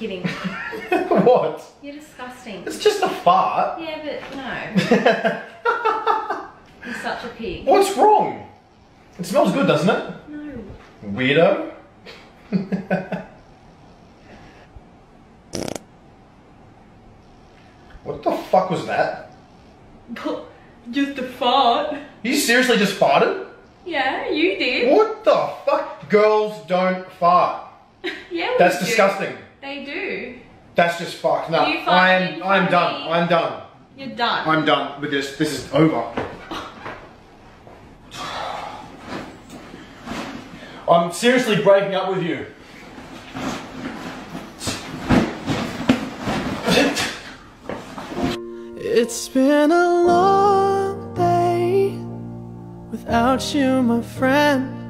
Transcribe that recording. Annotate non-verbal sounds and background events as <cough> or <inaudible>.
kidding. <laughs> what? You're disgusting. It's just a fart. Yeah, but no. <laughs> You're such a pig. What's wrong? It smells good, doesn't it? No. Weirdo. <laughs> what the fuck was that? Just a fart. You seriously just farted? Yeah, you did. What the fuck? Girls don't fart. Yeah, we That's do. disgusting. They do. That's just fucked. No, I'm I'm done. I'm done. You're done. I'm done with this. This is over. I'm seriously breaking up with you. It's been a long day without you, my friend.